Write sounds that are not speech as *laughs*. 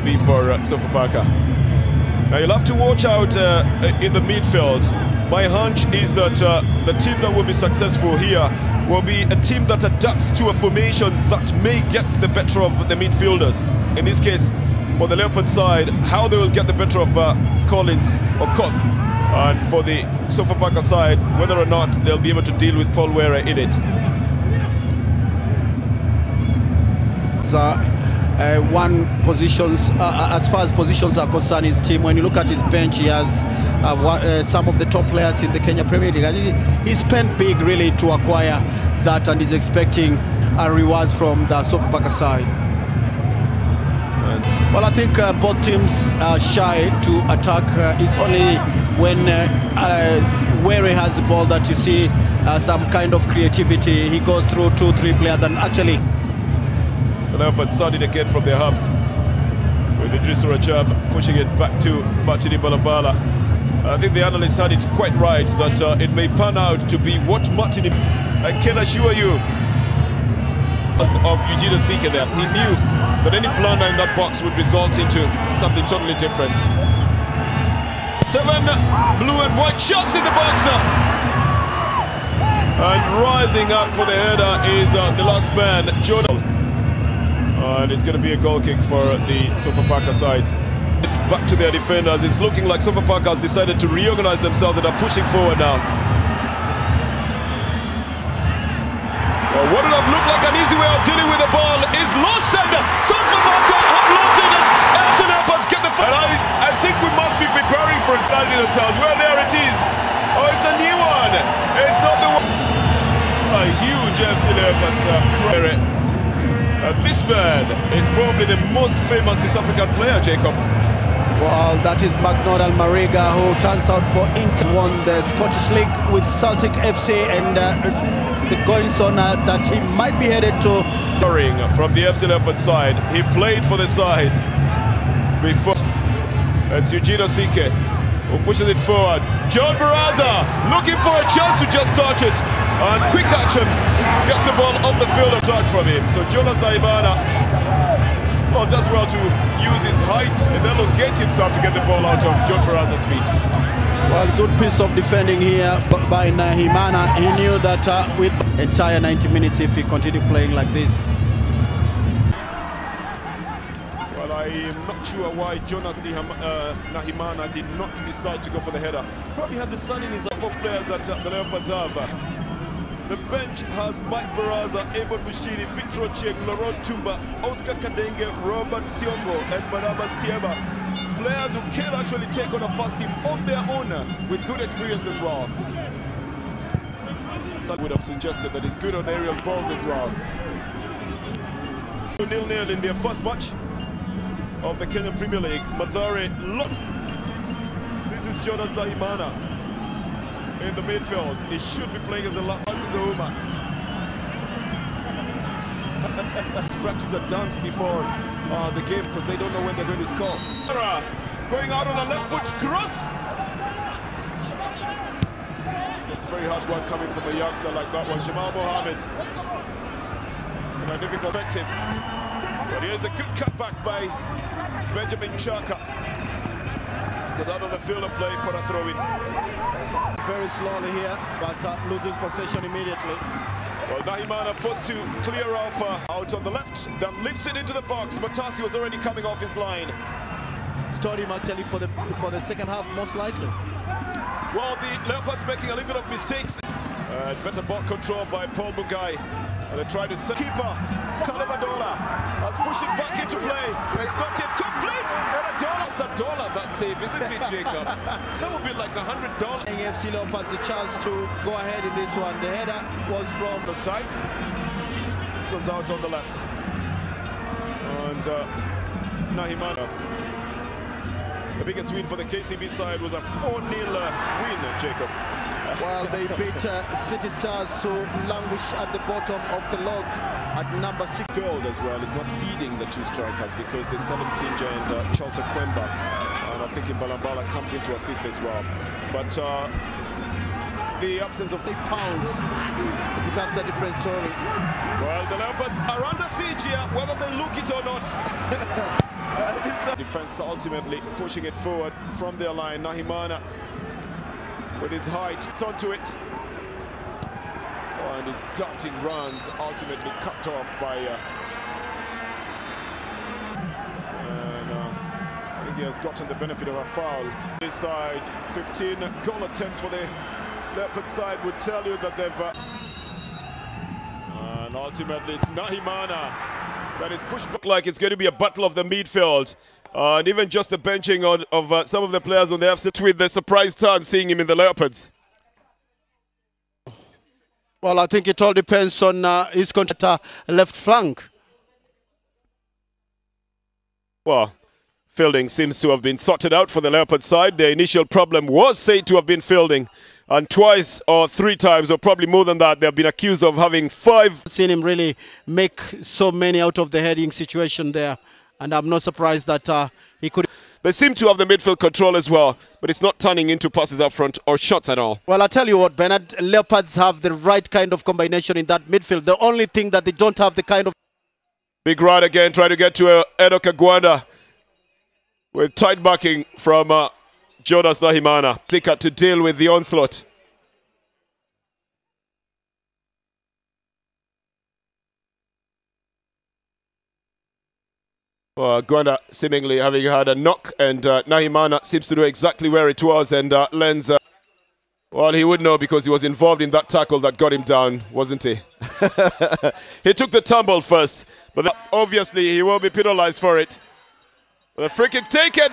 to be for uh, Sofapaka. Now you'll have to watch out uh, in the midfield. My hunch is that uh, the team that will be successful here will be a team that adapts to a formation that may get the better of the midfielders. In this case, for the Leopard side, how they will get the better of uh, Collins or Koth. And for the Sofapaka side, whether or not they'll be able to deal with Paul Were in it. Uh, uh, one positions uh, as far as positions are concerned his team when you look at his bench he has uh, uh, some of the top players in the Kenya Premier League. He, he spent big really to acquire that and is expecting a rewards from the Sofapaka side. Well I think uh, both teams are shy to attack it's only when Were has the ball that you see some kind of creativity. He goes through two three players and actually Leopards started again from their half with Idris Rajab pushing it back to Martini Balabala. I think the analysts had it quite right that uh, it may pan out to be what Martini... I can assure you of Eugene Sika there. He knew that any blunder in that box would result into something totally different. Seven blue and white shots in the box And rising up for the header is uh, the last man, Jordan. And it's going to be a goal kick for the Sofapaka side. Back to their defenders. It's looking like Sofapaka has decided to reorganize themselves and are pushing forward now. Well, what would have looked like an easy way of dealing with the ball is lost and Sofapaka have lost it FC Leopards get the And I, I think we must be preparing for organizing themselves. Well, there it is. Oh, it's a new one. It's not the one. A huge FC Leopards uh, uh, this man is probably the most famous East African player, Jacob. Well, that is McDonald Mariga, who turns out for Inter, won the Scottish League with Celtic FC, and uh, the goings on uh, that he might be headed to. From the FC Leopard side, he played for the side before. It's Eugene Sike who pushes it forward. John Baraza looking for a chance to just touch it. And quick action gets the ball off the field of touch from him. So Jonas Nahimana well, does well to use his height and elongate himself to get the ball out of John Baraza's feet. Well, good piece of defending here by Nahimana. He knew that uh, with entire 90 minutes, if he continued playing like this, Well I'm not sure why Jonas uh, Nahimana did not decide to go for the header. Probably had the sun in his above players that uh, the Leopards have. The bench has Mike Baraza, Abel Bushiri, Victor Ochieng, Laurent Tumba, Oscar Kadenge, Robert Siongo, and Barabas Tieba. Players who can actually take on a first team on their own with good experience as well. Some would have suggested that he's good on aerial balls as well. Nil-nil in their first match of the Kenyan Premier League. Mathare look. This is Jonas Nahimana in the midfield. He should be playing as the last Uma. Let's practice a dance before uh, the game because they don't know when they're going to score. Going out on a left foot cross. It's very hard work coming from a youngster like that one. Jamal Mohammed. In a difficult perspective. But here's a good cutback by Benjamin Chaka. Goes out of the field of play for a throw-in. Very slowly here, but uh, losing possession immediately. Well, Nahimana forced to clear off uh, out on the left, then lifts it into the box. Matasi was already coming off his line. Story actually for the for the second half, most likely. Well, the Leopards making a little bit of mistakes. Uh, better ball control by Paul Mugai. And they try to set keeper. Kalabadola has pushed it back into play. It's not yet complete. And a dollar. It's a dollar that save, isn't it, Jacob? *laughs* that would be like a hundred dollars. AFC Leopards the chance to go ahead in this one. The header was from the time. This was out on the left. And uh, Nahimana. The biggest win for the KCB side was a 4-0 win, Jacob. Well, they beat uh, City Stars, who languish at the bottom of the log at number six. Field as well is not feeding the two strikers because there's Salim Kinja and uh, Charles. And I think Balambala comes in to assist as well. But uh, the absence of eight pounds becomes a different story. Well, the Leopards are under siege here, whether they look it or not. *laughs* Defense ultimately pushing it forward from their line. Nahimana with his height, it's onto it. Oh, and his darting runs ultimately cut off by. Uh, and uh, I think he has gotten the benefit of a foul. This side, 15 goal attempts for the Leopard side would tell you that they've. Uh, and ultimately, it's Nahimana that is pushed back like it's going to be a battle of the midfield. Uh, and even just the benching on, of uh, some of the players on the FC with the surprise turn seeing him in the Leopards. Well, I think it all depends on uh, his contact uh, left flank. Well, fielding seems to have been sorted out for the Leopard side. The initial problem was said to have been fielding. And twice or three times, or probably more than that, they have been accused of having five. Seen him really make so many out of the heading situation there. And I'm not surprised that uh, he could. They seem to have the midfield control as well, but it's not turning into passes up front or shots at all. Well, I tell you what, Bernard, Leopards have the right kind of combination in that midfield. The only thing that they don't have the kind of. Big run again, trying to get to uh, Edo Kagwanda with tight backing from uh, Jonas Nahimana. Tika to deal with the onslaught. Well, Gwanda seemingly having had a knock, and uh, Nahimana seems to know exactly where it was, and uh, Lenz, uh, well, he would know because he was involved in that tackle that got him down, wasn't he? *laughs* he took the tumble first, but obviously he won't be penalized for it. The free kick taken.